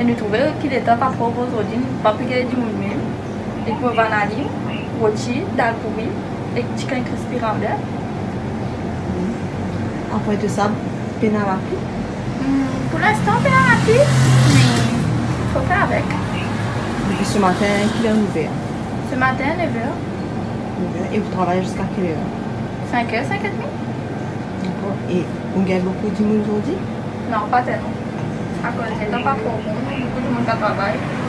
Et nous trouvons qu'il était pas trop aujourd'hui, pas plus qu'il du monde même. Et pour vanille, rôti, dal pourri, et chicken crispy rambler. Après tout ça, peine rapide. Hmm, pour l'instant, c'est rapide, mais il faut faire avec. Depuis ce matin, qu'il est ouvert. Ce matin, 9h, Ouvert. Et vous travaillez jusqu'à quelle heure? 5h, 5h30 D'accord. Et vous gagnez beaucoup de monde aujourd'hui? Non, pas tellement. a planeta papou o mundo, todo mundo tá pra.